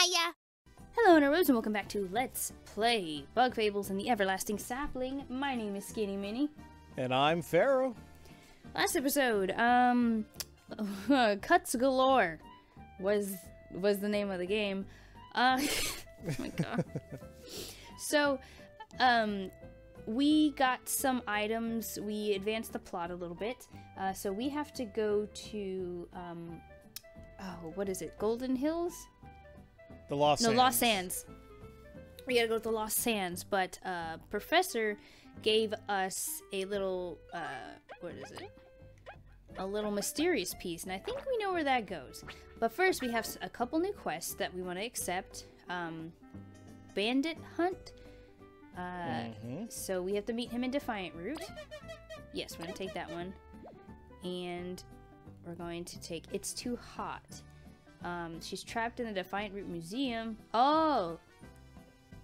Hiya. Hello, interwebs, and welcome back to Let's Play Bug Fables and the Everlasting Sapling. My name is Skinny Minnie. And I'm Pharaoh. Last episode, um, Cuts Galore was was the name of the game. Uh, oh my god. so, um, we got some items. We advanced the plot a little bit. Uh, so we have to go to, um, oh, what is it? Golden Hills? The Lost no, Sands. Lost Sands. We gotta go to the Lost Sands, but uh, Professor gave us a little, uh, what is it? A little mysterious piece, and I think we know where that goes. But first, we have a couple new quests that we want to accept. Um, Bandit Hunt. Uh, Mhm. So we have to meet him in Defiant Root. Yes, we're gonna take that one, and we're going to take It's Too Hot. Um, she's trapped in the Defiant Root Museum. Oh,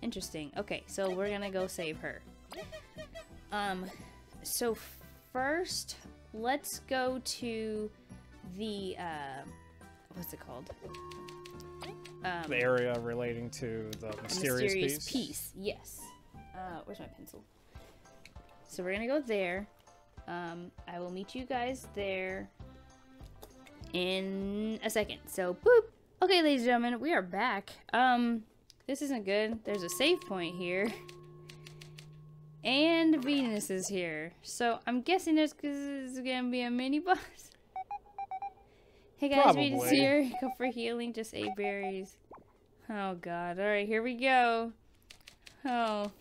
interesting. Okay, so we're gonna go save her. Um, so first, let's go to the uh, what's it called? Um, The area relating to the mysterious, mysterious piece. piece. Yes. Uh, where's my pencil? So we're gonna go there. Um, I will meet you guys there in a second. So boop. Okay, ladies and gentlemen, we are back. Um, this isn't good. There's a save point here. And Venus is here. So I'm guessing there's is gonna be a mini boss. Hey guys, Venus Probably. here. Go for healing, just eight berries. Oh god. Alright, here we go. Oh.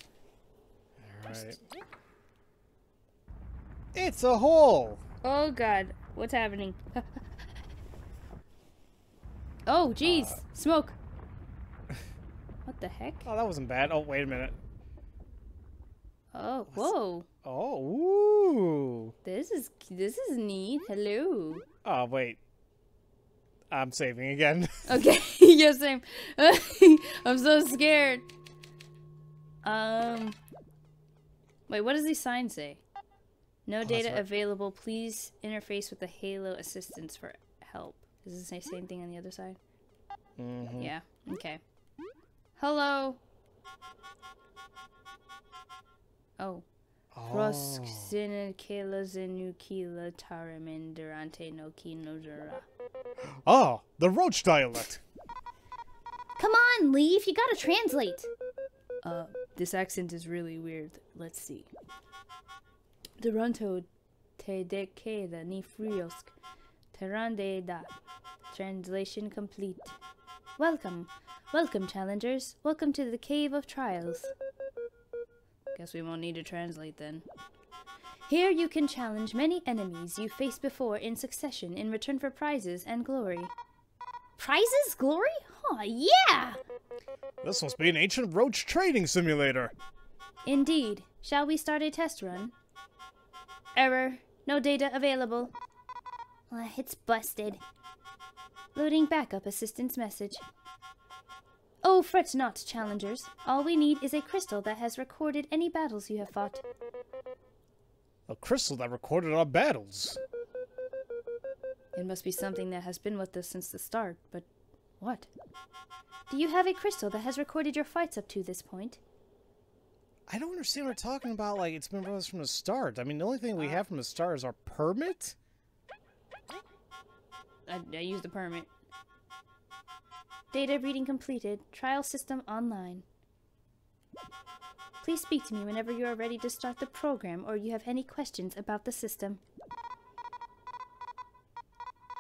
Alright. It's a hole! Oh god. What's happening? oh, jeez. Uh. Smoke. What the heck? Oh, that wasn't bad. Oh, wait a minute. Oh, whoa. Oh, ooh. This is this is neat. Hello. Oh, wait. I'm saving again. Okay, yes, same. I'm so scared. Um, wait, what does the sign say? No Oh, data right. available. Please interface with the Halo assistance for help. Does it say same thing on the other side? Mhm. Yeah. Okay. Hello. Oh. Rusk Oh. Zina Kayla Zenu Kila Taramin Durante no Kino Dura. Oh, the Roach dialect. Come on, Leif. You gotta translate. Uh, this accent is really weird. Let's see. Toronto te de queda ni friosk. Terande da. Translation complete. Welcome. Welcome, challengers. Welcome to the Cave of Trials. Guess we won't need to translate then. Here you can challenge many enemies you faced before in succession in return for prizes and glory. Prizes? Glory? Oh, yeah. This must be an ancient roach trading simulator. Indeed. Shall we start a test run? Error. No data available. Uh, it's busted. Loading backup assistance message. Oh, fret not, challengers. All we need is a crystal that has recorded any battles you have fought. A crystal that recorded our battles. It must be something that has been with us since the start, but what? Do you have a crystal that has recorded your fights up to this point? I don't understand what we're talking about. Like, it's been with us from the start. I mean, the only thing we have from the start is our permit? I, I used the permit. Data reading completed. Trial system online. Please speak to me whenever you are ready to start the program or you have any questions about the system.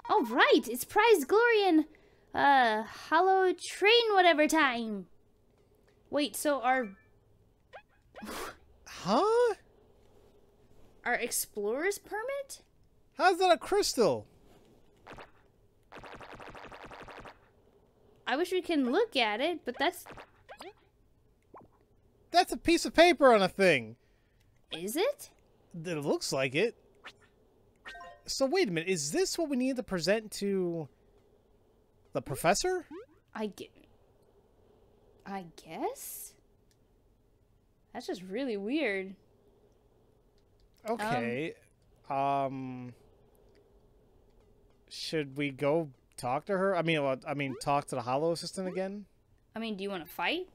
All right, it's prize glory and uh hollow train whatever time. Wait, so our Huh? our explorer's permit? How's that a crystal? I wish we can look at it, but that's That's a piece of paper on a thing. is it? It looks like it. So wait a minute, is this what we need to present to the professor? I get I guess? That's just really weird. Okay. Um, should we go talk to her? I mean, well, I mean, talk to the Hollow Assistant again? I mean, do you want to fight?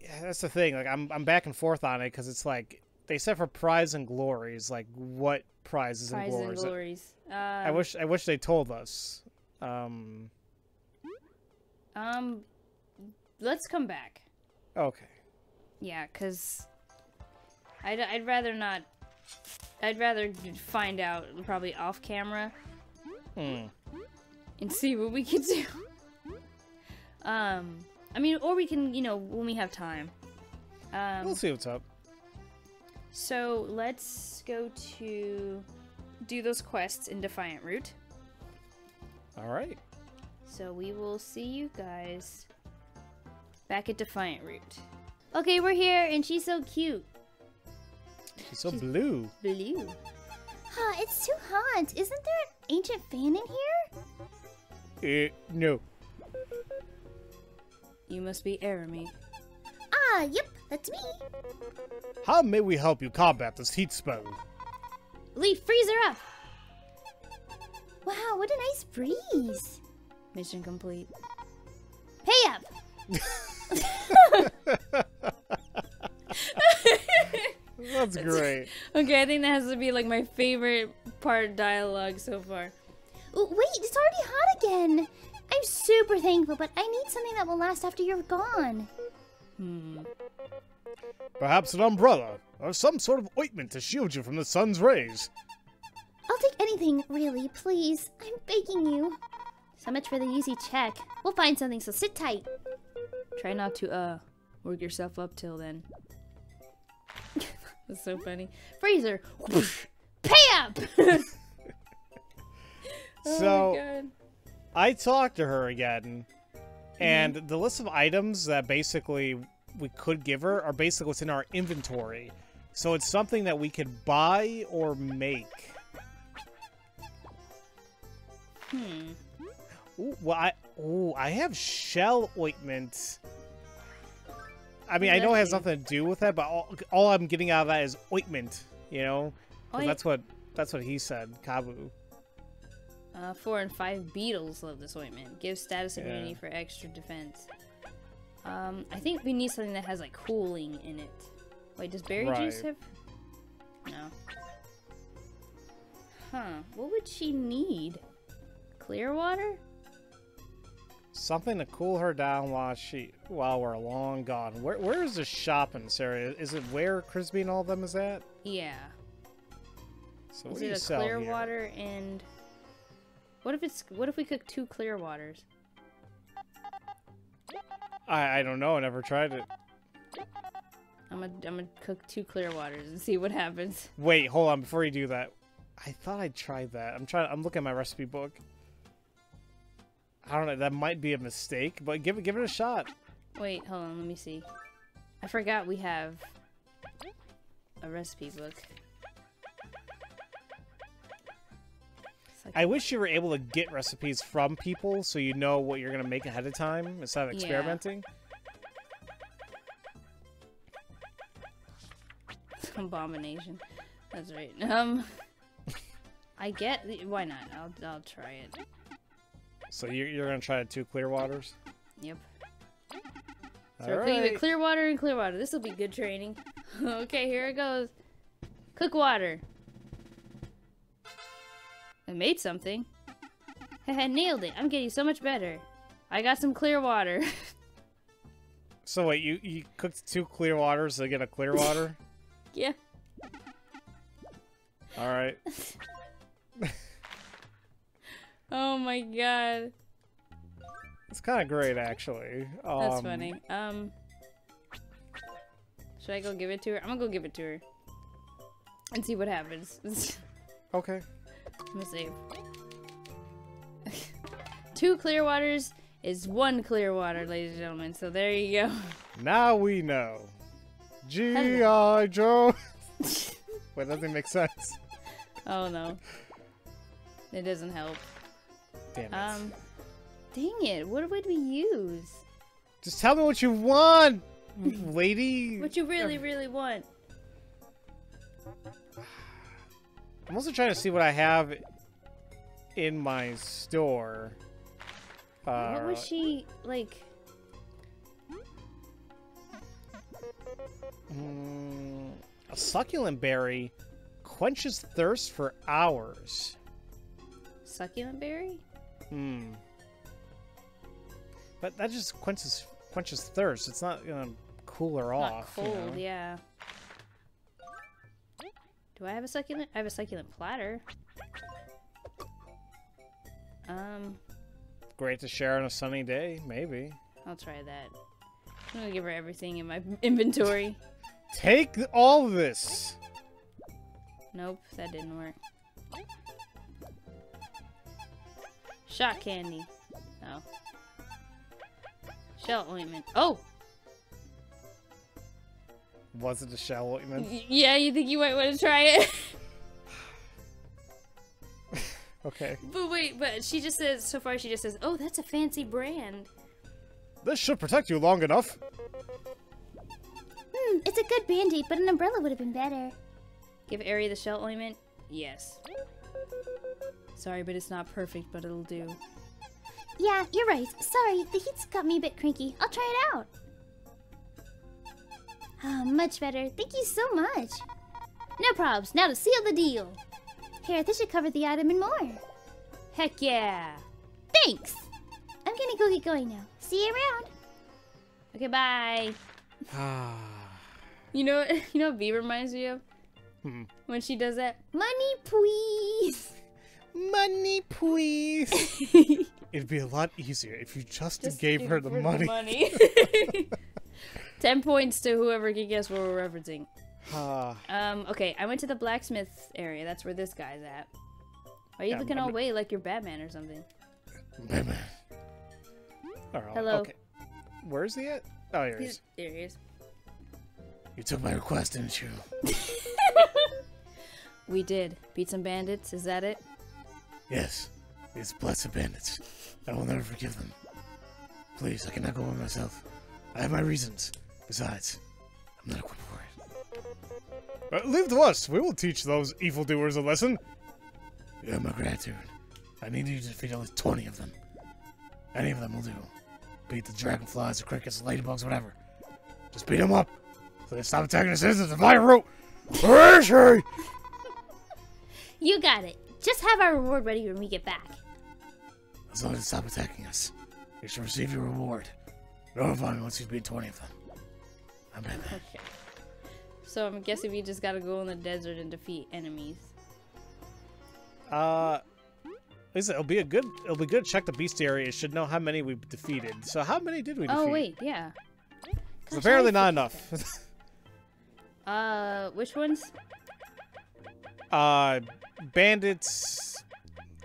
Yeah, that's the thing. Like I'm I'm back and forth on it because it's like they said for prize and glories. Like what prizes and Prizes and glories? glories. Uh, I wish I wish they told us. Um. Um, let's come back. Okay. Yeah, cause I'd I'd rather not. I'd rather find out probably off camera Hmm. and see what we can do. Um, I mean, or we can, you know, when we have time. Um, We'll see what's up. so let's go to do those quests in Defiant Root. All right. So we will see you guys back at Defiant Root. Okay, we're here, and she's so cute. She's so blue. Blue. Huh, it's too hot. Isn't there an ancient fan in here? Eh, no. You must be Arami. Ah, yep, that's me. How may we help you combat this heat spell? Leave freeze her up. Wow, what a nice breeze. Mission complete. Pay up. That's great. Okay, I think that has to be like my favorite part dialogue so far. Ooh, wait, it's already hot again. I'm super thankful, but I need something that will last after you're gone. Hmm. Perhaps an umbrella or some sort of ointment to shield you from the sun's rays. I'll take anything, really, please. I'm begging you. So much for the easy check. We'll find something, so sit tight. Try not to uh work yourself up till then. That's so funny. Freezer. Pay up! Oh So god. I talked to her again, and the list of items that basically we could give her are basically what's in our inventory. So it's something that we could buy or make. Hmm. Ooh, well, I ooh, I have shell ointment. I mean, I know it has nothing to do with that, but all, all I'm getting out of that is ointment. You know, 'Cause that's what that's what he said, Kabbu. Uh, four and five beetles love this ointment. Gives status Yeah. immunity for extra defense. Um, I think we need something that has like cooling in it. Wait, does berry juice have? No. Huh? What would she need? Clear water? Something to cool her down while she while we're long gone. Where where is the shop in this area? Is it where Crisbee and all of them is at? Yeah. So what Is do you it a clear here? water and what if it's what if we cook two clear waters? I I don't know. I never tried it. I'm gonna I'm gonna cook two clear waters and see what happens. Wait, hold on. Before you do that, I thought I tried that. I'm trying. I'm looking at my recipe book. I don't know. That might be a mistake, but give it give it a shot. Wait, hold on, let me see. I forgot we have a recipe book. Like- I wish you were able to get recipes from people so you know what you're gonna make ahead of time instead of experimenting. Yeah. abomination. That's right. Um, I get why not? I'll I'll try it. So you're, you're gonna try two clear waters. Yep. So All we're right. clear water and clear water. This will be good training. okay, here it goes. Cook water. I made something. Haha, nailed it. I'm getting so much better. I got some clear water. So wait, you you cooked two clear waters to get a clear water? yeah. All right. Oh my god. It's kind of great actually. That's Um, funny. Um Should I go give it to her? I'm gonna go give it to her. And see what happens. Okay. I'm gonna save. Two clear waters is one clear water, ladies and gentlemen. So there you go. Now we know. G.I. Joe. Wait, that doesn't make sense. Oh no. It doesn't help. Damn it. Um Dang it, what would we use? Just tell me what you want, lady. What you really, really want? I'm also trying to see what I have in my store. Uh, what was uh, she, like... Mm, a succulent berry quenches thirst for hours. Succulent berry? Hmm. But that just quenches quenches thirst. It's not gonna cool her not off. Cold, you know? yeah. Do I have a succulent? I have a succulent platter. Um, Great to share on a sunny day, maybe. I'll try that. I'm gonna give her everything in my inventory. Take all this. Nope, that didn't work. Shot candy. No. Shell ointment. Oh! Was it a shell ointment? Y- yeah, you think you might want to try it? Okay. but wait, but she just says, so far she just says, oh, that's a fancy brand. This should protect you long enough. Hmm, it's a good band-aid, but an umbrella would have been better. Give Ari the shell ointment? Yes. Sorry, but it's not perfect, but it'll do. Yeah, you're right. Sorry, the heat's got me a bit cranky. I'll try it out. Ah, much better. Thank you so much. No probs. Now to seal the deal. Here, this should cover the item and more. Heck yeah! Thanks. I'm gonna go get going now. See you around. Okay, bye. Ah. You know, you know what Vi reminds me of Hmm. when she does that. Money, please. Money, please. It'd be a lot easier if you just, Just gave give her the money. money. Ten points to whoever can guess what we're referencing. Ah. Um, okay, I went to the blacksmith area. That's where this guy's at. Why are you Yeah, looking I'm- all way like you're Batman or something? Batman. Alright, Hello. Okay. Where's he at? Oh, here he is. there he is. You took my request, didn't you? We did. Beat some bandits, is that it? Yes. These blessed bandits. I will never forgive them. Please, I cannot go by myself. I have my reasons. Besides, I'm not equipped for it. Uh, leave to us. We will teach those evildoers a lesson. You have my gratitude. I need you to defeat at least 20 of them. Any of them will do. Beat the dragonflies, the crickets, the ladybugs, whatever. Just beat them up. So they stop attacking the citizens and fly a root. Where is she? You got it. Just have our reward ready when we get back. As long as they stop attacking us, you should receive your reward. Notify me once you've beat 20 of them. Okay. So I'm guessing we just gotta go in the desert and defeat enemies. Uh, listen, it'll be a good. It'll be good. to Check the bestiary. It should know how many we defeated. So how many did we defeat? Oh wait, yeah. 'Cause apparently not enough. Uh, which ones? uh, bandits.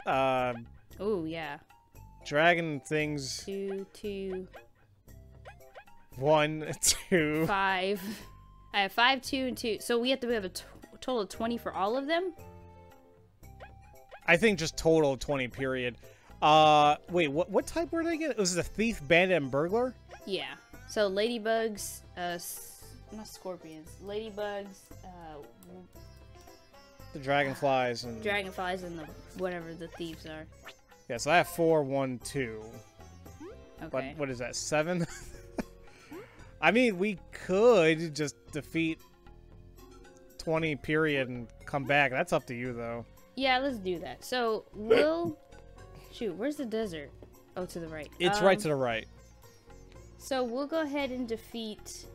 Uh, Oh yeah, dragon things. two, two, One, two. five. I have five, two, and two. So we have to We have a t- total of twenty for all of them. I think just total of 20. Period. Uh, wait. What what type were they? It was a thief, bandit, and burglar. Yeah. So ladybugs, uh, not scorpions, ladybugs, uh, The dragonflies and dragonflies, and the whatever the thieves are. yeah. So I have four, one, two. Okay. What what is that? Seven? I mean, we could just defeat twenty period and come back. That's up to you though. Yeah, let's do that. So we'll shoot. Where's the desert? Oh, to the right. It's right Um, to the right. So we'll go ahead and defeat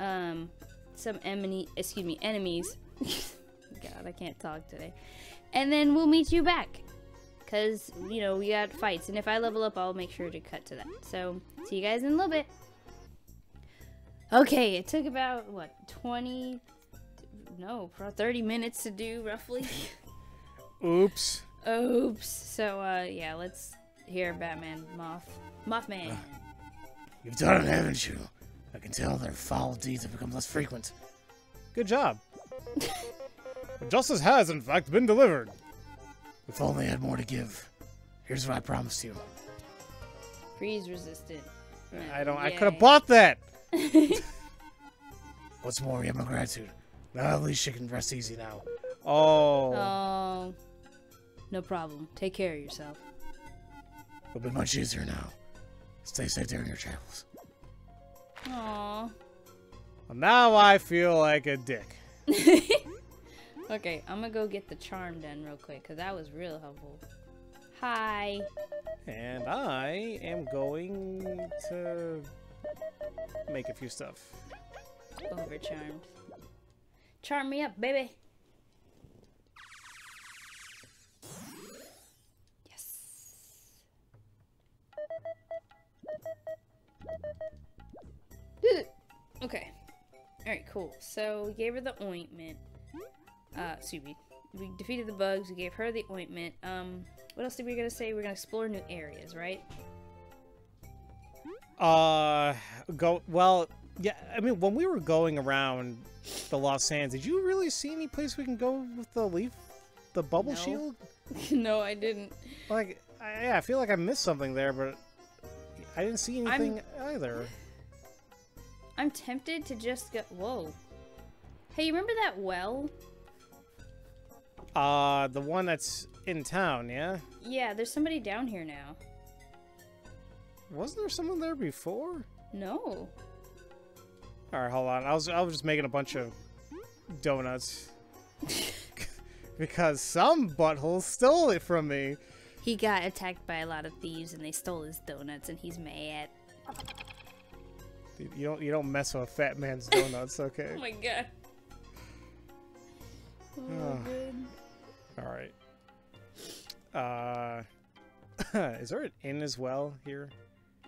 um some enemy excuse me enemies. God, I can't talk today. And then we'll meet you back. Cause, you know, we got fights. And if I level up I'll make sure to cut to that. So see you guys in a little bit. Okay, it took about what, twenty no, pro- thirty minutes to do roughly. Oops. Oops. So uh yeah, let's hear Batman Moth. Mothman. You've done it, haven't you? I can tell their foul deeds have become less frequent. Good job. Justice has, in fact, been delivered. If only I had more to give. Here's what I promised you. Freeze resistant. I don't. I could have bought that. What's more, we have my gratitude. Now at least you can rest easy now. Oh, Oh, no problem. Take care of yourself. it'll be much easier now. Stay safe during your travels. Aw. Well, now I feel like a dick. okay, I'm gonna go get the charm done real quick, because that was real helpful. Hi. And I am going to make a few stuff. Overcharmed. Charm me up, baby. Yes. okay. Alright, cool. So we gave her the ointment. Uh, me. We defeated the bugs, we gave her the ointment. Um, what else did we gonna say? We're gonna explore new areas, right? Uh, go, well, yeah, I mean, when we were going around the Lost Sands, did you really see any place we can go with the leaf, the bubble No. shield? no, I didn't. Like, I, yeah, I feel like I missed something there, but I didn't see I'm- anything either. I'm tempted to just go. Whoa. Hey, you remember that well? Uh, the one that's in town, yeah? Yeah, there's somebody down here now. Wasn't there someone there before? No. All right, hold on. I was I was just making a bunch of donuts because some butthole stole it from me. He got attacked by a lot of thieves and they stole his donuts and he's mad. Dude, you don't you don't mess with a fat man's donuts, okay? Oh my god. Oh. All right. Uh, is there an inn as well here?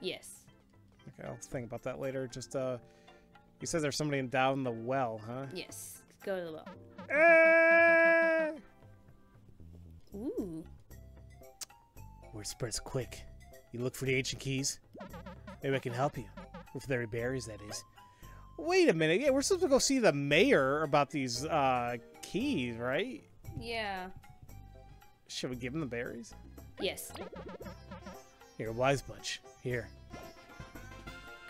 Yes. Okay, I'll think about that later. Just uh, you said there's somebody down the well, huh? Yes. Go to the well. Eh! Ooh. Word spreads quick. You look for the ancient keys? Maybe I can help you. With their berries, that is. Wait a minute. Yeah, we're supposed to go see the mayor about these uh, keys, right? Yeah. Should we give him the berries? Yes. Here, wise bunch. Here.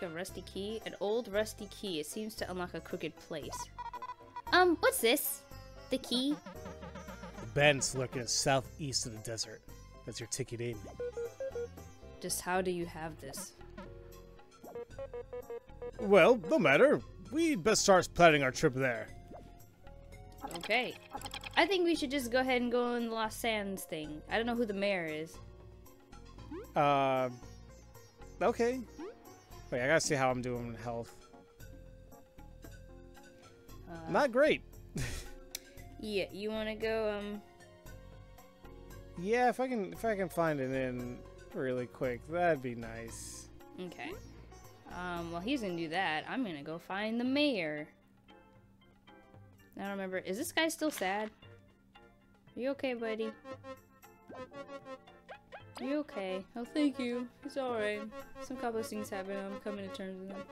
A rusty key. An old rusty key. It seems to unlock a crooked place. Um, what's this? The key? The bandits lurking southeast of the desert. That's your ticket in. Just how do you have this? Well, no matter. We best start planning our trip there. Okay. I think we should just go ahead and go in the Lost Sands thing. I don't know who the mayor is. Uh, okay. Wait, I gotta see how I'm doing health. Uh, Not great. Yeah, you want to go, um... Yeah, if I can if I can find it in really quick, that'd be nice. Okay. Um, well, he's gonna do that. I'm gonna go find the mayor. I don't remember. Is this guy still sad? Are you okay, buddy? Are you okay? Oh, thank you. It's alright. Some complex things happen. I'm coming to terms with them.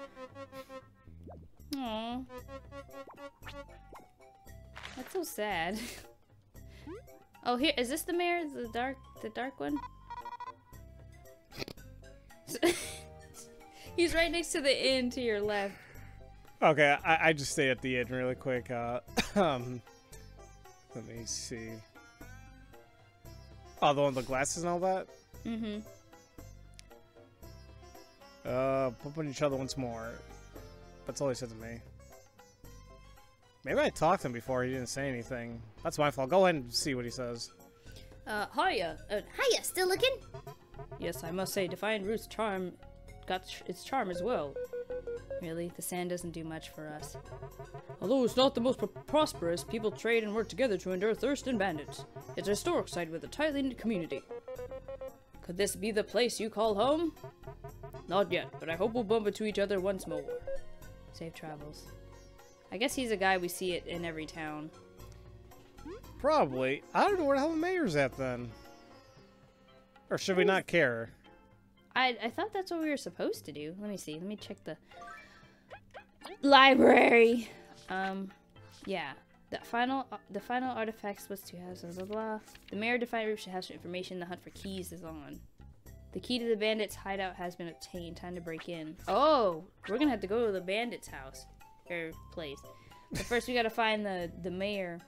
Aww. That's so sad. oh, here is this the mayor? The dark, the dark one? He's right next to the inn to your left. Okay, I, I just stay at the end really quick. Uh, um, let me see. Oh, the one with the glasses and all that. Mm-hmm. Uh, bump on each other once more. That's all he said to me. Maybe I talked to him before. He didn't say anything. That's my fault. Go ahead and see what he says. Uh, hiya. Uh, Hiya, still looking? yes, I must say, Defiant Root's charm got ch- its charm as well. Really, the sand doesn't do much for us. Although it's not the most pro- prosperous, people trade and work together to endure thirst and bandits. It's a historic site with a tightly knit community. Could this be the place you call home? Not yet, but I hope we'll bump into each other once more. Safe travels. I guess he's a guy we see it in every town. Probably. I don't know where the hell the mayor's at then. Or should we not care? I I thought that's what we were supposed to do. Let me see. Let me check the library. Um, yeah. The final the final artifacts was to have blah blah blah. The mayor Defiant Root should have some information. The hunt for keys is on. The key to the bandits' hideout has been obtained. Time to break in. Oh, we're gonna have to go to the bandits' house or place. But first, we gotta find the the mayor.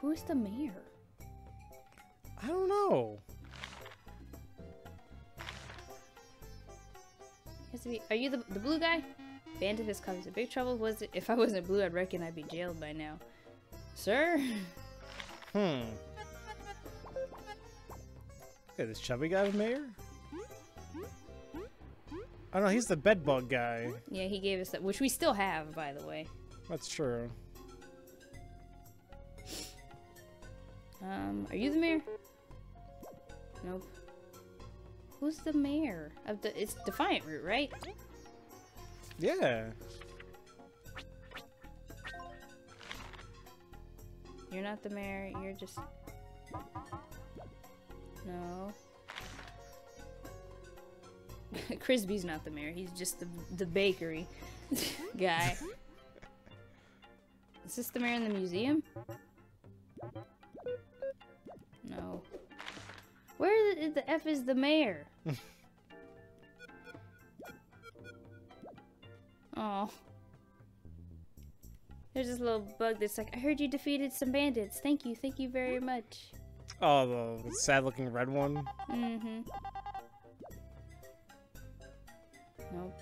Who is the mayor? I don't know. Has to be. Are you the the blue guy? Bandit has caused a big trouble. Was it? If I wasn't blue, I'd reckon I'd be jailed by now. Sir? Hmm. Look at this chubby guy, mayor? Oh no, he's the bedbug guy. Yeah, he gave us that, which we still have, by the way. That's true. Um, are you the mayor? Nope. Who's the mayor of the? It's Defiant Root, right? Yeah. You're not the mayor. You're just. No. Crisbee's not the mayor. He's just the the bakery guy. Is this the mayor in the museum? Where the, the f is the mayor? Oh. There's this little bug that's like, I heard you defeated some bandits. Thank you, thank you very much. Oh, the sad-looking red one. Mm-hmm. Nope.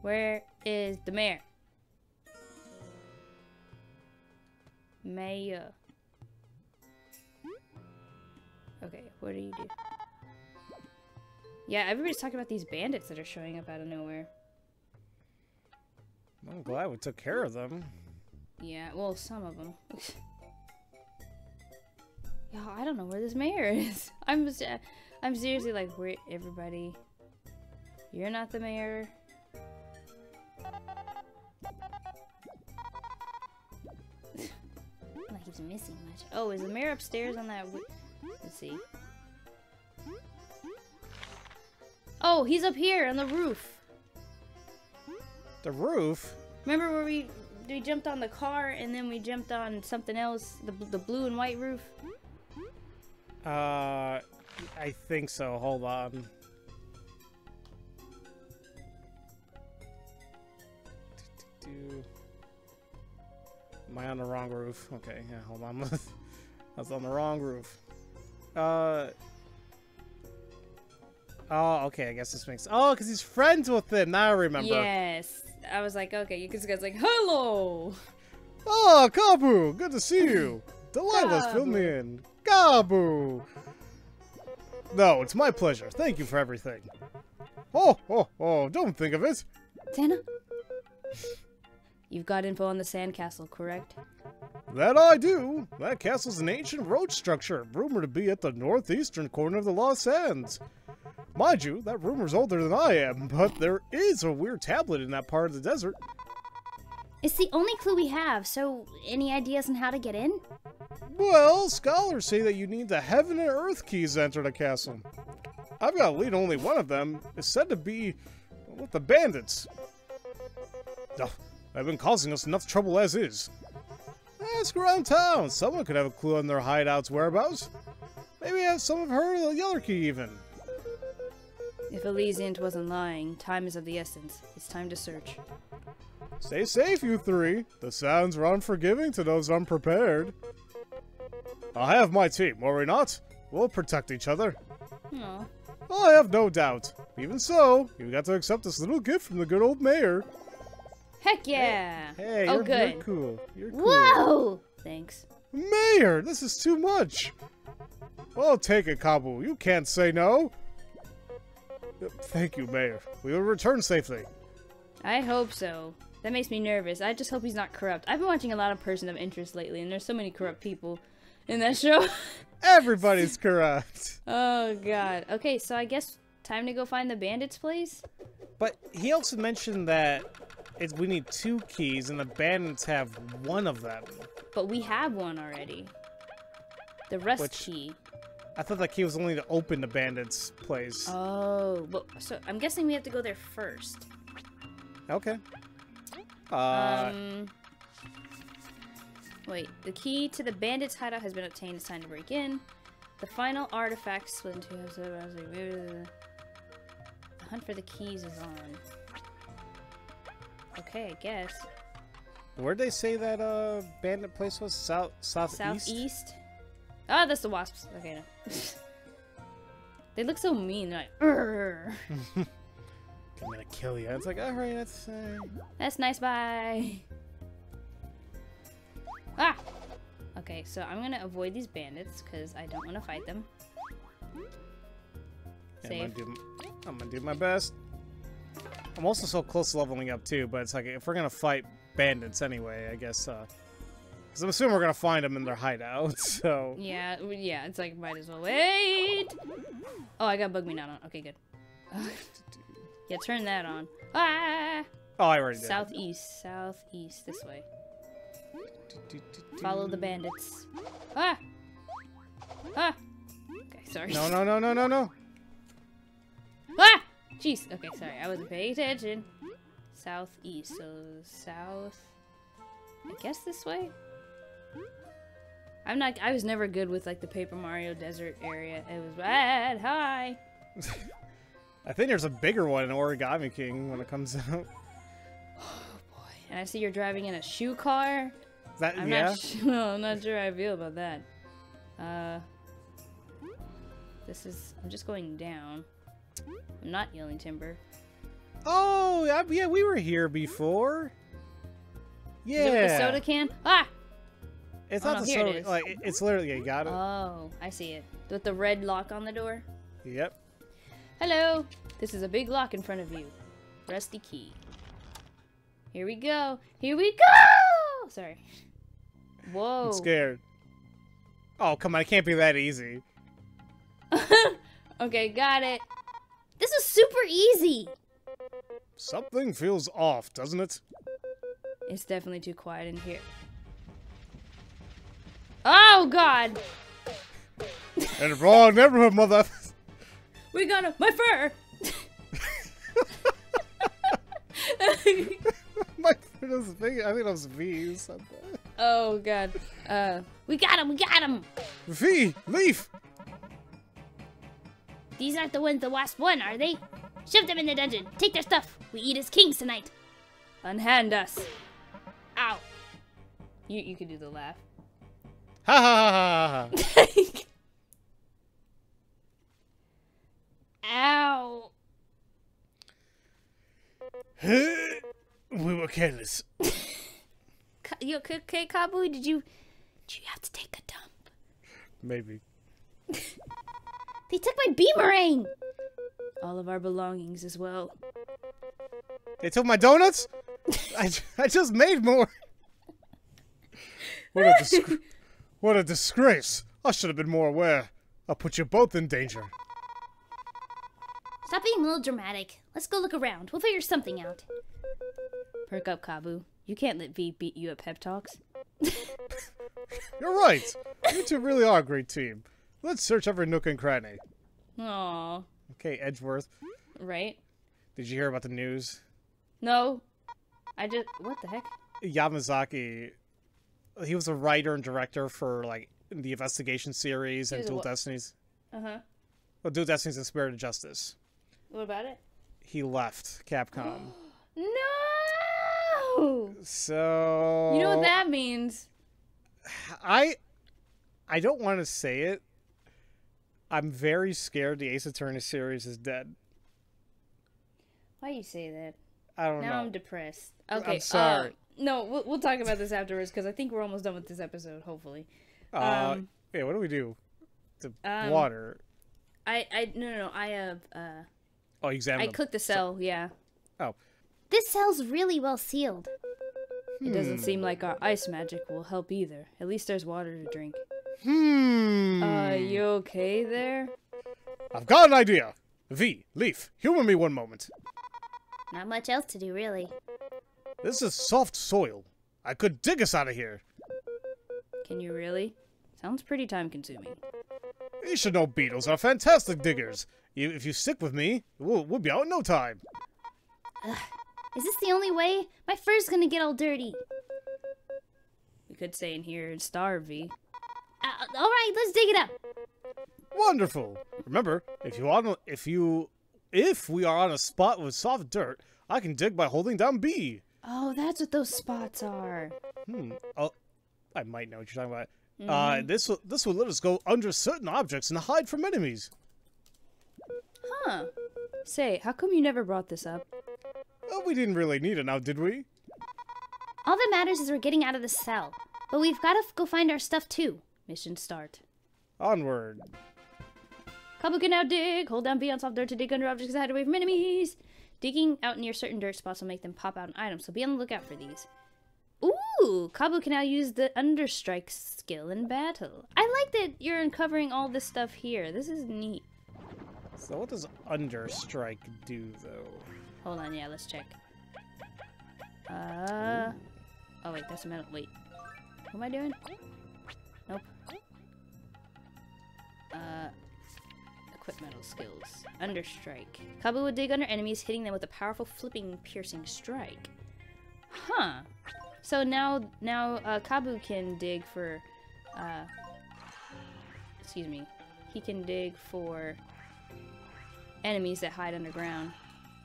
Where is the mayor? Mayor. Okay, what do you do? Yeah, everybody's talking about these bandits that are showing up out of nowhere. I'm glad we took care of them. Yeah, well, some of them. yeah, I don't know where this mayor is. I'm, uh, I'm seriously like, where everybody? You're not the mayor. like he's missing much. Oh, is the mayor upstairs on that? Let's see. Oh, he's up here on the roof. The roof? Remember where we we jumped on the car and then we jumped on something else, the the blue and white roof? Uh, I think so. Hold on. Am I on the wrong roof? Okay, yeah, hold on. I was on the wrong roof. Uh. Oh, okay. I guess this makes. Oh, because he's friends with him. Now I remember. Yes. I was like, okay, because guy's like, hello. Oh, Kabbu! Good to see you! Delilah's filling me in. Kabbu! No, it's my pleasure. Thank you for everything. Oh, oh, oh, don't think of it. Tana? You've got info on the sandcastle, correct? That I do. That castle's an ancient road structure, rumored to be at the northeastern corner of the Lost Sands. Mind you, that rumor's older than I am, but there is a weird tablet in that part of the desert. It's the only clue we have, so any ideas on how to get in? Well, scholars say that you need the heaven and earth keys to enter the castle. I've got a lead only one of them is said to be with the bandits. Ugh, they've been causing us enough trouble as is. Ask around town. Someone could have a clue on their hideout's whereabouts. Maybe uh, have some of her the other key even. If Elizant wasn't lying, time is of the essence. It's time to search. Stay safe, you three. The sounds are unforgiving to those unprepared. I have my team, worry not. We'll protect each other. Aw. I have no doubt. Even so, you've got to accept this little gift from the good old mayor. Heck yeah! Hey, oh, you're, good. you're cool. You're cool. Whoa! Thanks. Mayor, this is too much. Well, take it, Kabbu. You can't say no. Thank you, Mayor. We will return safely. I hope so. That makes me nervous. I just hope he's not corrupt. I've been watching a lot of Person of Interest lately, and there's so many corrupt people in that show. Everybody's corrupt. oh god. Okay, so I guess time to go find the bandits place? But he also mentioned that we need two keys, and the bandits have one of them. But we have one already. The rest Which- key. I thought that key was only to open the bandits' place. Oh, but so I'm guessing we have to go there first. okay. Uh, um. Wait, the key to the bandits' hideout has been obtained. It's time to break in. The final artifact split into halves. so I was like, The hunt for the keys is on. Okay, I guess. where'd they say that uh bandit place was? South, southeast. Southeast. Ah, that's the wasps. Okay, no. they look so mean. They're like, "Urgh." I'm gonna kill you. It's like, alright, that's uh... That's nice, bye. Ah! Okay, so I'm gonna avoid these bandits because I don't want to fight them. I'm gonna, do, I'm gonna do my best. I'm also so close to leveling up too, but it's like if we're gonna fight bandits anyway, I guess. uh Because I'm assuming we're gonna find them in their hideout. So Yeah, yeah, it's like might as well wait. Oh, I got bug me not on. Okay, good. yeah, turn that on. Ah! oh, I already did. Southeast, southeast, this way. Follow the bandits. Ah! Ah! Okay, sorry. No, no, no, no, no, no. Ah! Jeez. Okay, sorry. I wasn't paying attention. Southeast. So south. I guess this way. I'm not. I was never good with like the Paper Mario Desert area. It was bad. Hi. I think there's a bigger one in Origami King when it comes out. Oh, boy. And I see you're driving in a shoe car. Is that I'm yeah. not. Well, I'm not sure how I feel about that. Uh. This is. I'm just going down. I'm not yelling timber. Oh, yeah, yeah, we were here before. Is it with the Yeah. soda can? Ah! It's Oh, not no, the it soda. is. Like it's literally you got it. Oh, I see it. With the red lock on the door. yep. Hello. This is a big lock in front of you. Rusty key. Here we go. Here we go. Sorry. Whoa. I'm scared. Oh come on! It can't be that easy. okay, got it. This is super easy. Something feels off, doesn't it? It's definitely too quiet in here. Oh God. And wrong neighborhood, mother. We got a, my fur. My was big. I think that was Vi. said oh God. Uh. We got him. We got him. Vi, Leif. These aren't the ones the wasp won, are they? Shove them in the dungeon. Take their stuff. We eat as kings tonight. Unhand us. Ow. You you could do the laugh. Ha ha ha ha. ha. Ow. we were careless. Ka- You okay, okay, Kabui? Did you did you have to take a dump? Maybe. They took my beemerang. All of our belongings as well. They took my donuts. I, I just made more. What a disgra- what a disgrace! I should have been more aware. I'll put you both in danger. Stop being a little dramatic. Let's go look around. We'll figure something out. Perk up, Kabbu. You can't let Vi beat you at pep talks. You're right. You two really are a great team. Let's search every nook and cranny. Aw. Okay, Edgeworth. Right? Did you hear about the news? No. I just what the heck? Yamazaki. He was a writer and director for like the investigation series He and Dual? Destinies. Uh huh. Well, Dual Destinies and Spirit of Justice. What about it? He left Capcom. No. so You know what that means? I I don't want to say it. I'm very scared the Ace Attorney series is dead. Why you say that? I don't Now know. Now I'm depressed. Okay. I'm sorry. uh, no, we'll, we'll talk about this afterwards because I think we're almost done with this episode. Hopefully. uh, um, yeah, what do we do? The Um, water. I I no no no I have, uh Oh, examine I them. clicked the cell. Yeah. Oh, This cell's really well sealed. It doesn't Hmm. seem like our ice magic will help either. At least there's water to drink. Hmm. Uh, you okay there? I've got an idea. Vi, Leif, humor me one moment. Not much else to do, really. This is soft soil. I could dig us out of here. Can you really? Sounds pretty time consuming. You should know beetles are fantastic diggers. You, if you stick with me, we'll, we'll be out in no time. Is this the only way? My fur's gonna get all dirty. We could stay in here and starve, Vi. Uh, all right, let's dig it up. Wonderful. Remember, if you on if you if we are on a spot with soft dirt, I can dig by holding down B. Oh, that's what those spots are. Hmm. Oh, I might know what you're talking about. Uh, this will this will let us go under certain objects and hide from enemies. Huh. Say, how come you never brought this up? Oh, we didn't really need it now, did we? All that matters is we're getting out of the cell. But we've got to go find our stuff too. Mission start. Onward. Kabbu can now dig. Hold down B on soft dirt to dig under objects hide away from enemies. Digging out near certain dirt spots will make them pop out an item, so be on the lookout for these. Ooh, Kabbu can now use the understrike skill in battle. I like that you're uncovering all this stuff here. This is neat. So what does Understrike do, though? Hold on, yeah, let's check. Uh, oh wait, that's a medal. Wait, what am I doing? Nope. Uh, equip medal skills. Understrike. Kabbu would dig under enemies, hitting them with a powerful flipping, piercing strike. Huh. So now, now uh, Kabbu can dig for. Uh, excuse me. He can dig for enemies that hide underground.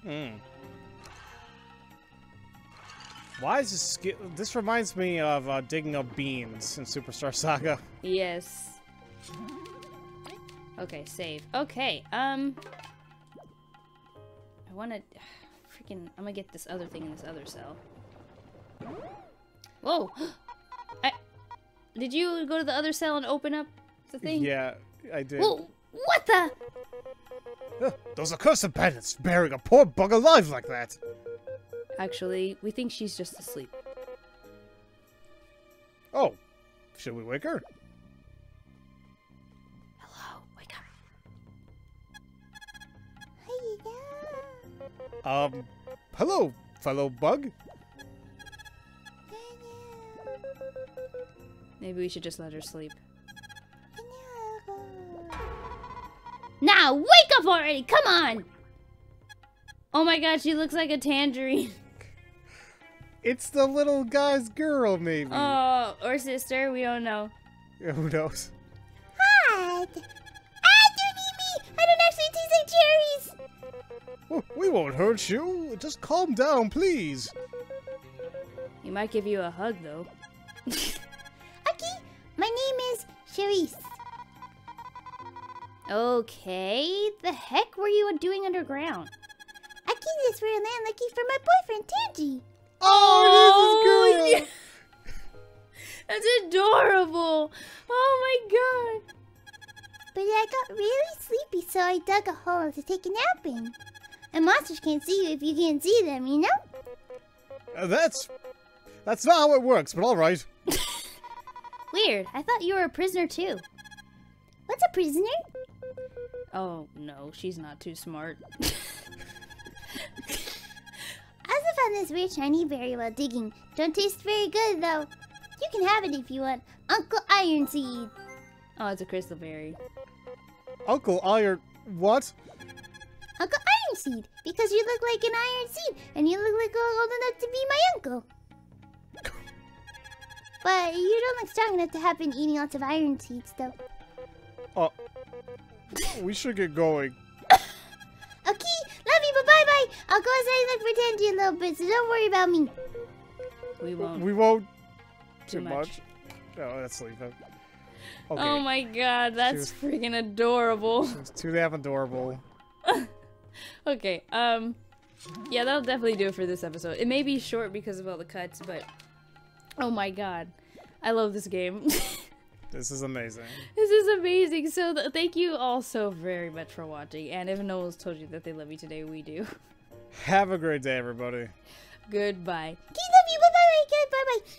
Hmm. Why is this? This reminds me of uh, digging up beans in Superstar Saga. Yes. Okay, save. Okay, um... I wanna... Freaking... I'm gonna get this other thing in this other cell. Whoa! I... Did you go to the other cell and open up the thing? Yeah, I did. Whoa, what the? Those accursed bandits burying a poor bug alive like that. Actually, we think she's just asleep. Oh, should we wake her? Hello, wake up. Um, hello, fellow bug. Maybe we should just let her sleep. Now, wake up already! Come on! Oh my god, she looks like a tangerine. It's the little guy's girl, maybe. Oh, or sister, we don't know. Yeah, Who knows? What? Ah, don't eat me! I don't actually taste like cherries! We won't hurt you. Just calm down, please. He might give you a hug, though. Okay, my name is Cherise. Okay, the heck were you doing underground? I came to this real land looking for my boyfriend, Tangy. Oh, this is girl. That's adorable. Oh my god. But I got really sleepy, so I dug a hole to take a nap in. And monsters can't see you if you can't see them, you know? Uh, that's that's not how it works, but all right. Weird. I thought you were a prisoner too. What's a prisoner? Oh no, she's not too smart. I also found this weird shiny berry while digging. Don't taste very good though. You can have it if you want. Uncle Ironseed. Oh, it's a crystal berry. Uncle Iron, what? Uncle Ironseed, because you look like an iron seed, and you look like old enough to be my uncle. But you don't look strong enough to have been eating lots of iron seeds, though. Oh, we should get going. I'll go outside and pretend for Tangy a little bit, so don't worry about me. We won't. We won't Too too much. much. Oh, that's sleeping. Okay. Oh my god, that's was- freaking adorable. It's too damn adorable. Okay, um, yeah, that'll definitely do it for this episode. It may be short because of all the cuts, but oh my god, I love this game. This is amazing. this is amazing. So th- thank you all so very much for watching. And if no one's told you that they love you today, we do. Have a great day, everybody. Goodbye. Okay, love you, bye bye, bye bye.